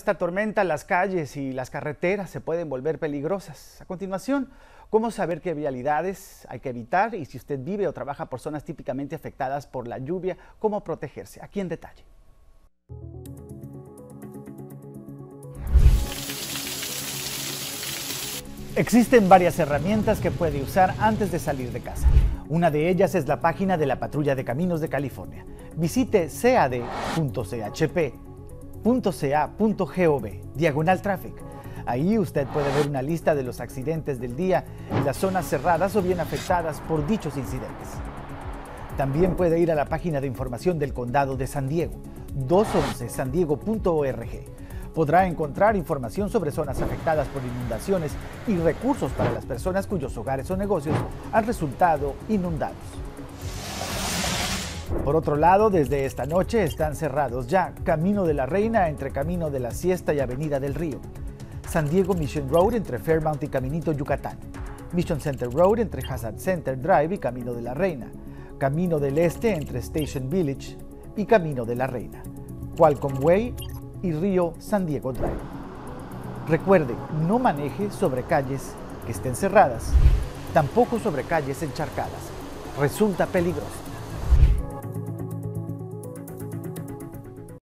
esta tormenta las calles y las carreteras se pueden volver peligrosas. A continuación, cómo saber qué vialidades hay que evitar y si usted vive o trabaja por zonas típicamente afectadas por la lluvia, cómo protegerse. Aquí en detalle. Existen varias herramientas que puede usar antes de salir de casa. Una de ellas es la página de la Patrulla de Caminos de California. Visite cad.chp .ca.gov, diagonal traffic. Ahí usted puede ver una lista de los accidentes del día en las zonas cerradas o bien afectadas por dichos incidentes. También puede ir a la página de información del condado de San Diego, 211sandiego.org. Podrá encontrar información sobre zonas afectadas por inundaciones y recursos para las personas cuyos hogares o negocios han resultado inundados. Por otro lado, desde esta noche están cerrados ya Camino de la Reina entre Camino de la Siesta y Avenida del Río, San Diego Mission Road entre Fairmount y Caminito Yucatán, Mission Center Road entre Hazard Center Drive y Camino de la Reina, Camino del Este entre Station Village y Camino de la Reina, Qualcomm Way y Río San Diego Drive. Recuerde, no maneje sobre calles que estén cerradas, tampoco sobre calles encharcadas. Resulta peligroso.